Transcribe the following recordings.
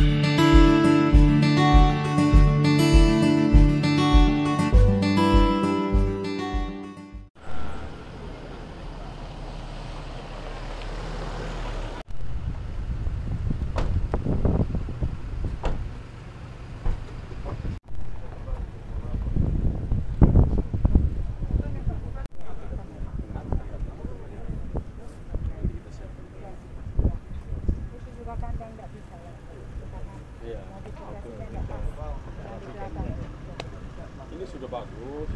itu Sudah bagus,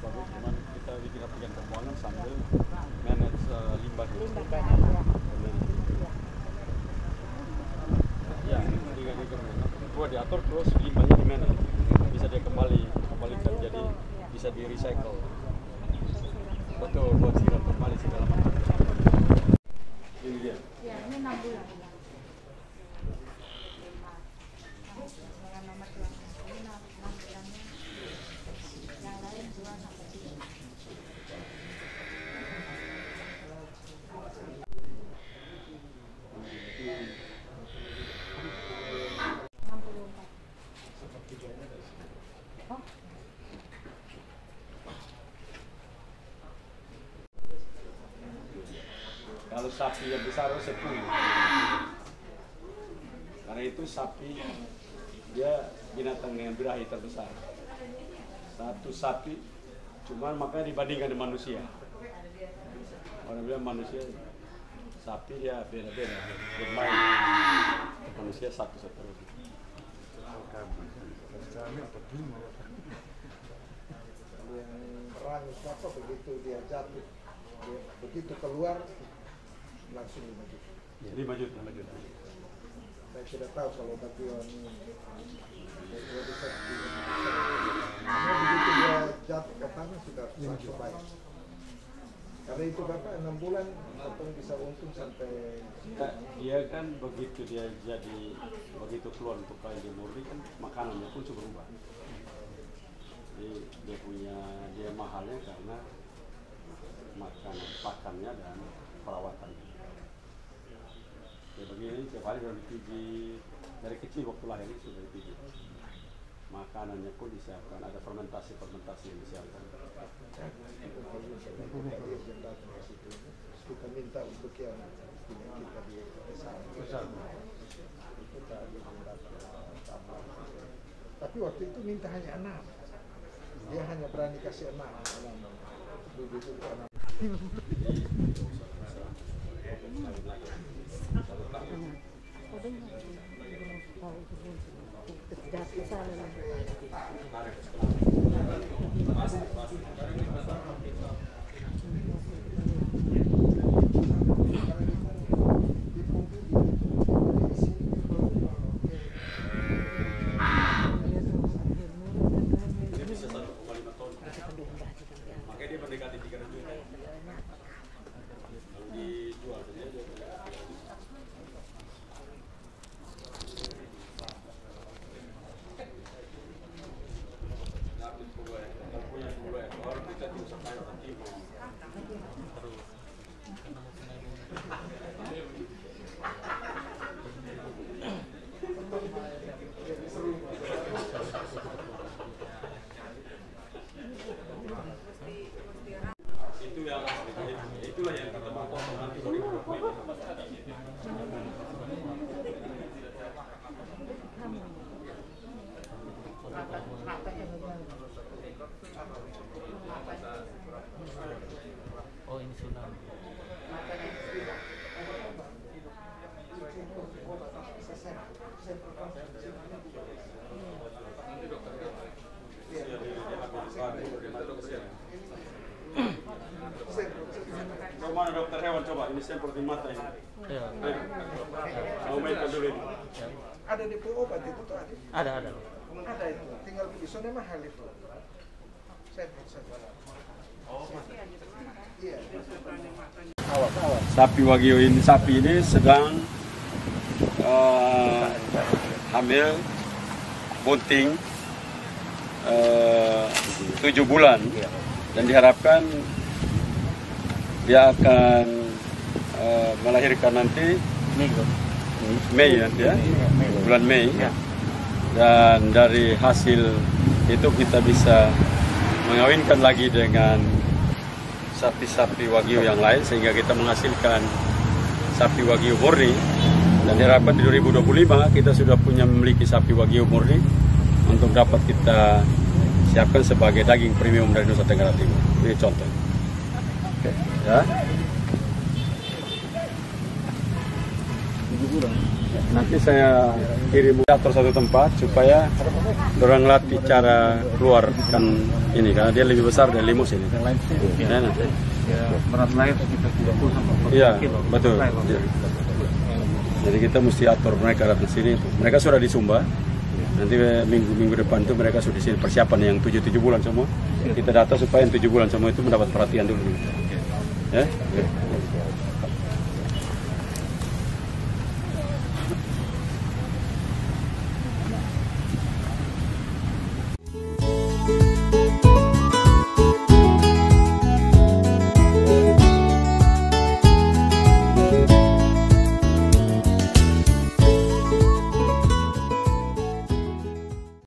bagus cuman kita bikin aplikasi keuangan sambil manage uh, limbah itu. limbahnya ya tiga tiga Dua diatur terus limbahnya di manage. Bisa dia kembali kembalikan jadi bisa di recycle. Betul, buat siram kembali segala macam. Ini dia. ya ini enam bulan Dengan nomor belakang. Ini enam enam bulannya yang lain dua sampai tiga enam puluh empat oh Kalau sapi yang besar harus 10. Karena itu sapi dia binatang dengan birahi terbesar. Satu sapi cuman makanya dibandingkan dengan manusia. Orang bilang manusia sapi dia beda-beda bermain. Manusia satu-satu. yang merangis apa begitu dia jatuh dia begitu keluar langsung lima juta Jadi maju lima juta. saya tidak tahu kalau Bagio ini bisa karena begitu dia jatuh ke tanah sudah langsung baik karena itu bapak enam bulan potong bisa untung sampai Nah, dia kan begitu dia jadi begitu keluar untuk kain di murni kan makanannya pun sudah berubah. Jadi dia punya dia mahalnya karena makanan pakannya dan perawatannya. Ya begini tiap hari sudah dipijit dari kecil waktu lahir ini sudah dipijit. Makanannya pun disiapkan, ada fermentasi fermentasi yang disiapkan. kita minta untuk yang punya kita di desa itu tadi yang datang tambah. Tapi waktu itu minta hanya enam. Dia hanya berani kasih enam. Enam Dia これは。Hewan coba ini sampel di mata ini. Ya. Mau mainkan dulu ini. ada di obat itu tuh ada Ada ada. ada itu tinggal beli mahal itu saya iya Sapi wagyu ini sapi ini sedang eh, hamil bunting eh, tujuh bulan dan diharapkan dia akan eh, melahirkan nanti. Mei nanti ya, bulan Mei. Dan dari hasil itu kita bisa mengawinkan lagi dengan sapi-sapi wagyu yang lain sehingga kita menghasilkan sapi wagyu murni dan diharapkan di 2025 kita sudah punya memiliki sapi wagyu murni untuk dapat kita siapkan sebagai daging premium dari Nusa Tenggara Timur. Ini contoh. Ya. Nanti saya kirim atur satu tempat supaya orang latih cara keluarkan ini karena dia lebih besar dari limus ini. Ya, nanti. berat lahir sekitar 30 sampai 40 Iya, betul. Iya. Jadi kita mesti atur mereka datang sini. Mereka sudah di Sumba. Nanti minggu-minggu depan itu mereka sudah di sini persiapan yang 7-7 bulan semua. Kita data supaya yang 7 bulan semua itu mendapat perhatian dulu. Ya.